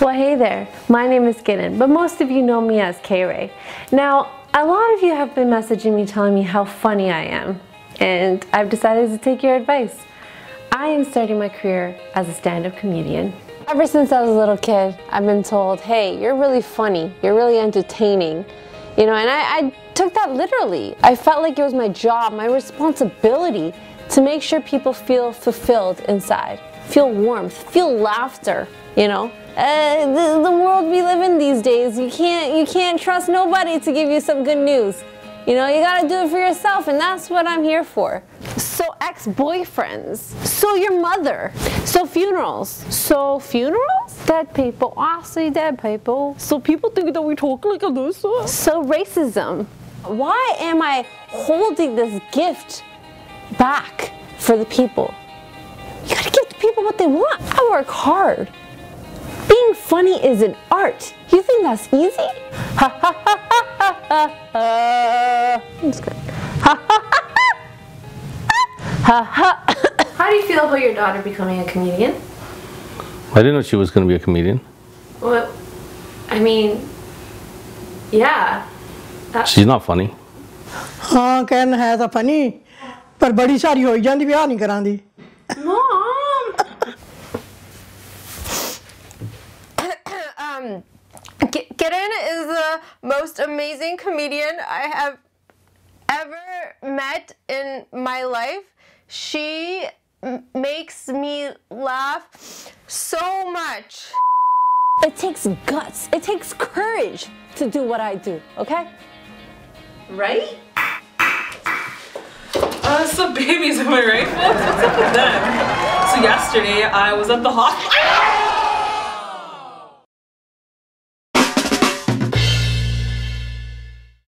Well, hey there. My name is Gideon, but most of you know me as Kay Ray. Now, a lot of you have been messaging me telling me how funny I am, and I've decided to take your advice. I am starting my career as a stand-up comedian. Ever since I was a little kid, I've been told, hey, you're really funny, you're really entertaining. You know, and I, I took that literally. I felt like it was my job, my responsibility to make sure people feel fulfilled inside, feel warmth, feel laughter, you know. Uh, the, the world we live in these days, you can't, you can't trust nobody to give you some good news. You know, you gotta do it for yourself, and that's what I'm here for. So ex-boyfriends, so your mother, so funerals, so funerals? Dead people, I see dead people. So people think that we talk like a this. So racism. Why am I holding this gift back for the people? people what they want. I work hard. Being funny is an art. You think that's easy? Ha ha ha ha ha ha ha. That's good. Ha ha ha ha ha ha. How do you feel about your daughter becoming a comedian? I didn't know she was going to be a comedian. Well, I mean, yeah. She's not funny. ਹਾਂ ਕਹਿਣ ਹੈ ਤਾਂ funny ਪਰ ਬੜੀ ਸਾਰੀ ਹੋਈ ਜਾਂਦੀ ਵਿਆਹ ਨਹੀਂ ਕਰਾਂਦੀ Mom! Um, Kiran is the most amazing comedian I have ever met in my life. She makes me laugh so much. It takes guts. It takes courage to do what I do, okay? Right? Uh, some babies, am I right, folks? What's up with them? So yesterday I was at the hospital.